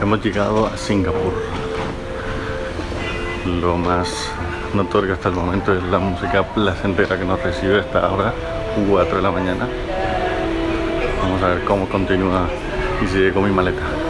Hemos llegado a Singapur. Lo más notorio hasta el momento es la música placentera que nos recibe hasta ahora, 4 de la mañana. Vamos a ver cómo continúa y sigue con mi maleta.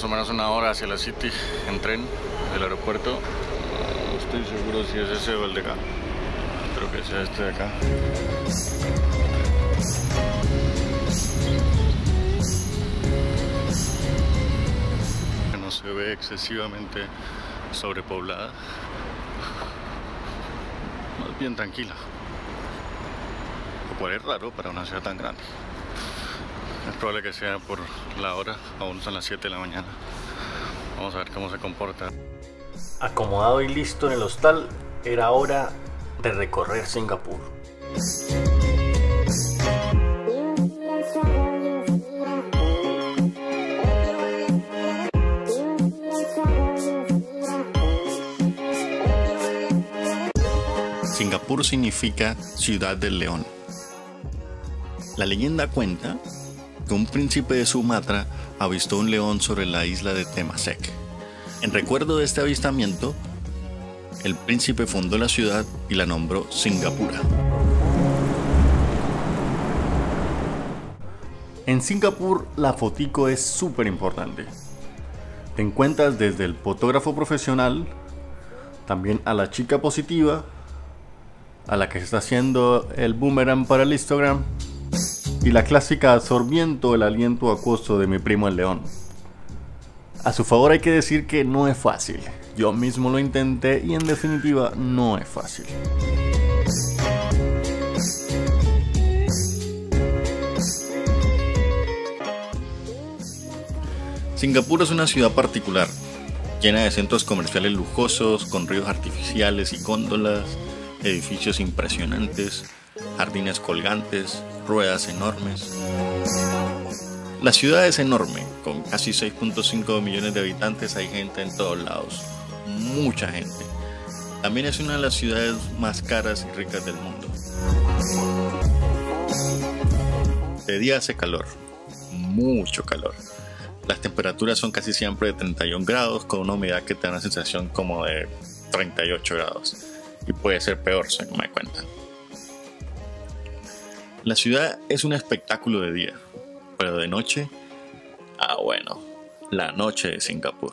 Más o menos una hora hacia la City en tren del aeropuerto. No estoy seguro si es ese o el de acá. Creo que sea este de acá. No se ve excesivamente sobrepoblada. Más bien tranquila. Lo cual es raro para una ciudad tan grande. Es probable que sea por la hora, aún son las 7 de la mañana. Vamos a ver cómo se comporta. Acomodado y listo en el hostal, era hora de recorrer Singapur. Singapur significa ciudad del león. La leyenda cuenta un príncipe de Sumatra avistó un león sobre la isla de Temasek. En recuerdo de este avistamiento, el príncipe fundó la ciudad y la nombró Singapura. En Singapur la fotico es súper importante. Te encuentras desde el fotógrafo profesional, también a la chica positiva, a la que está haciendo el boomerang para el Instagram, y la clásica absorbiendo el aliento acuoso de mi primo el león. A su favor hay que decir que no es fácil. Yo mismo lo intenté y en definitiva no es fácil. Singapur es una ciudad particular, llena de centros comerciales lujosos, con ríos artificiales y góndolas, edificios impresionantes, jardines colgantes, ruedas enormes. La ciudad es enorme, con casi 6.5 millones de habitantes hay gente en todos lados, mucha gente. También es una de las ciudades más caras y ricas del mundo. De día hace calor, mucho calor. Las temperaturas son casi siempre de 31 grados, con una humedad que da una sensación como de 38 grados. Y puede ser peor, según me cuentan. La ciudad es un espectáculo de día, pero de noche, ah bueno, la noche de Singapur.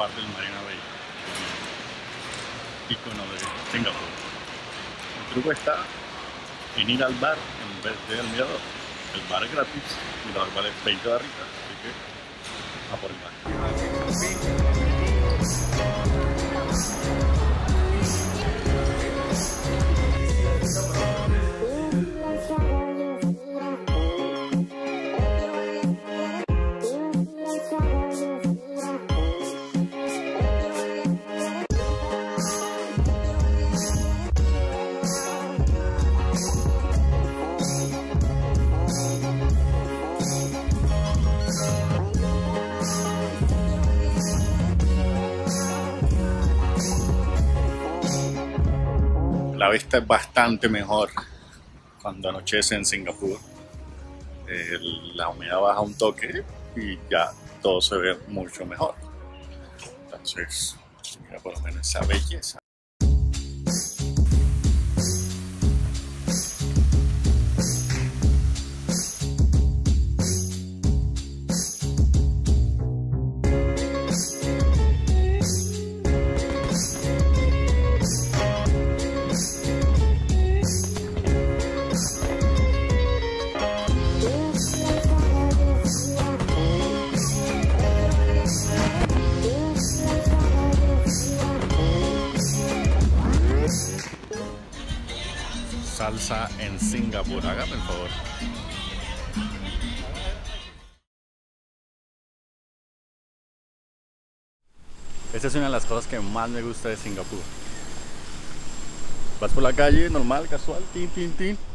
parte del Marina Bay, icono de Singapur. El truco está en ir al bar en vez del mirador. El bar es gratis y la barba es 20 barritas, así que a por el. La vista es bastante mejor cuando anochece en Singapur. La humedad baja un toque y ya todo se ve mucho mejor. Entonces, mira por lo menos esa belleza. Singapur, hágame el favor. Esta es una de las cosas que más me gusta de Singapur. Vas por la calle, normal, casual, tin, tin, tin.